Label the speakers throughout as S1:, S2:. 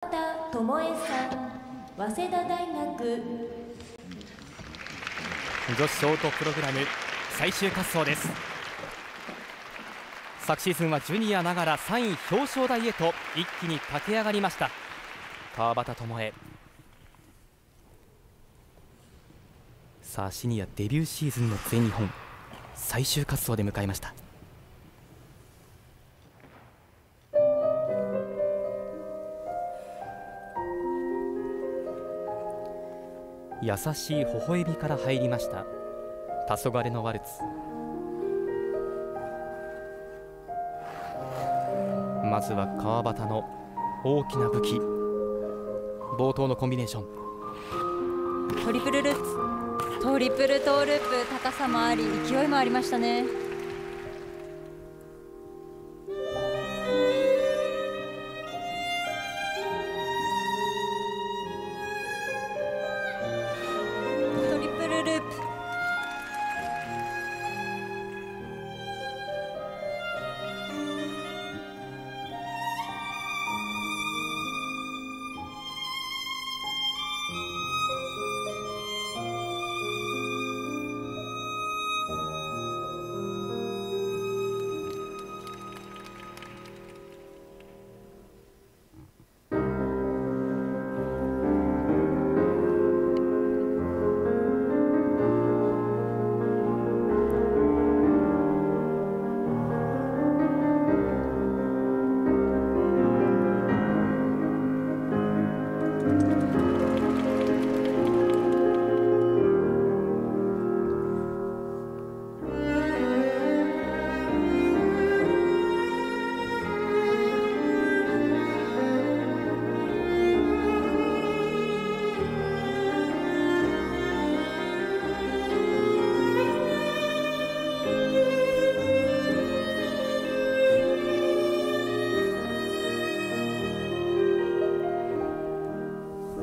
S1: 田智恵さん早稲田大学。
S2: 女子ショートプログラム最終滑走です。昨シーズンはジュニアながら3位表彰台へと一気に駆け上がりました。川端智恵さあシニアデビューシーズンの全日本最終滑走で迎えました。優しい微笑みから入りました。黄昏のワルツ。まずは川端の大きな武器。冒頭のコンビネーション。
S3: トリプルルッツ。トリプルトーループ。高さもあり勢いもありましたね。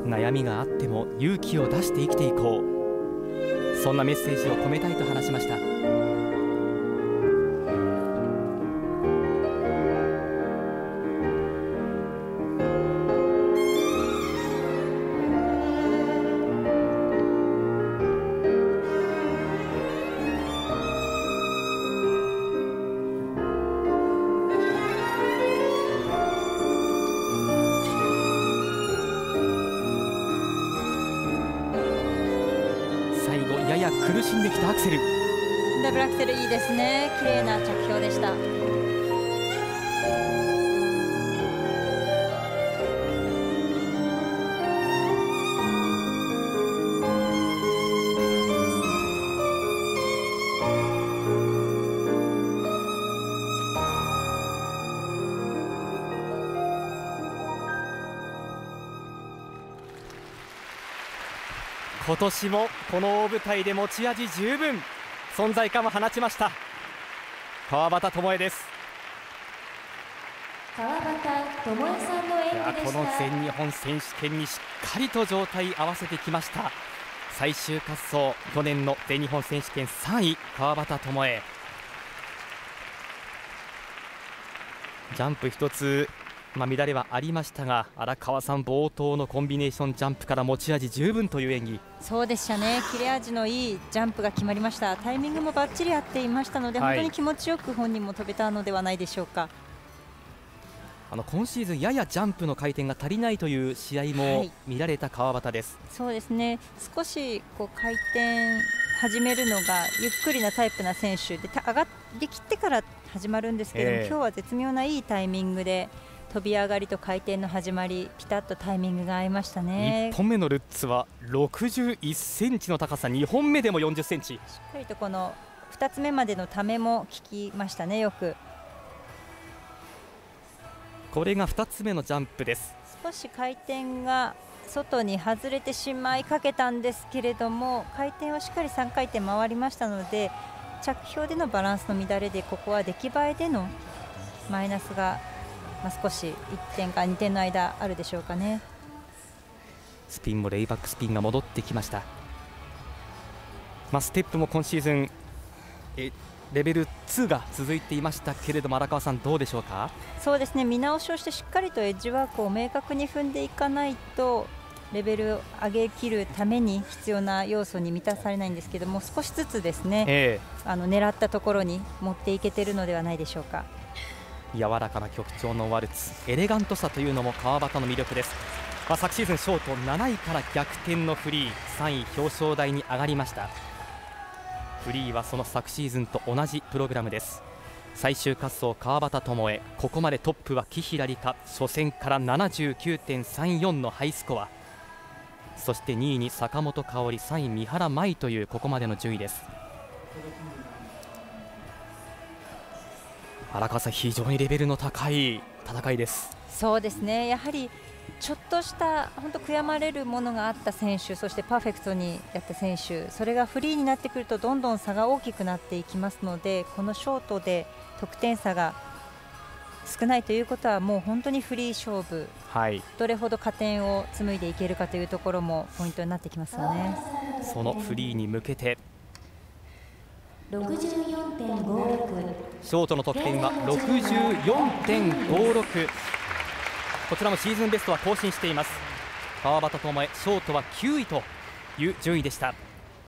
S2: 悩みがあっても勇気を出して生きていこう。そんなメッセージを込めたいと話しました。や苦しんできたアクセル。
S3: ダブルアクセルいいですね。綺麗な着氷でした。
S2: 今年もこの大舞台で持ち味十分。存在感を放ちました。川端智恵です。
S1: 川端智恵さんの演技でした。
S2: この全日本選手権にしっかりと状態合わせてきました。最終滑走去年の全日本選手権3位川端智恵ジャンプ一つ、まあ、乱れはありましたが荒川さん冒頭のコンビネーションジャンプから持ち味十分という演技。
S3: そうでしたね。切れ味のいいジャンプが決まりました。タイミングもバッチリ合っていましたので、
S2: はい。
S3: 本当に気持ちよく本人も飛べたのではないでしょうか。
S2: あの今シーズンややジャンプの回転が足りないという試合
S3: は
S2: も
S3: い。
S2: 見られた川端です、
S3: そうですね。少しこう回転始めるのがゆっくりなタイプな選手でた上がりきってから始まるんですけれども、
S2: ええ。
S3: 今日は絶妙ないいタイミングで飛び上がりと回転の始まりピタッとタイミングが合いましたね。
S2: 1本目のルッツは61センチの高さ2本目でも40センチ。
S3: しっかりとこの2つ目までのためも効きましたねよく。
S2: これが2つ目のジャンプです。
S3: 少し回転が外に外れてしまいかけたんですけれども回転はしっかり3回転回りましたので着氷でのバランスの乱れでここは出来栄えでのマイナスが、まあ、少し1点か2点の間あるでしょうかね。
S2: スピンもレイバックスピンが戻ってきました、まあ、ステップも今シーズンえレベル2が続いていましたけれども荒川さん、どうでしょうか？
S3: そうですね。見直しをしてしっかりとエッジワークを明確に踏んでいかないとレベルを上げきるために必要な要素に満たされないんですけども少しずつですね、えー、あの狙ったところに持っていけてるのではないでしょうか
S2: 柔らかな曲調のワルツエレガントさというのも川端の魅力です、まあ、昨シーズンショート7位から逆転のフリー3位表彰台に上がりました。フリーはその昨シーズンと同じプログラムです。最終滑走川端智恵ここまでトップは紀平梨花初戦から79.34のハイスコア。そして2位に坂本花織3位三原舞というここまでの順位です。荒川さん非常にレベルの高い戦いです。
S3: そうですね。やはりちょっとした本当悔やまれるものがあった選手そしてパーフェクトにやった選手それがフリーになってくるとどんどん差が大きくなっていきますのでこのショートで得点差が少ないということはもう本当にフリー勝負、はい、どれほど加点を紡いでいけるかというところもポイントになってきますよね。
S2: そのフリーに向けて。
S1: 64.56
S2: ショートの得点は64.56こちらもシーズンベストは更新しています川端智恵ショートは9位という順位でした。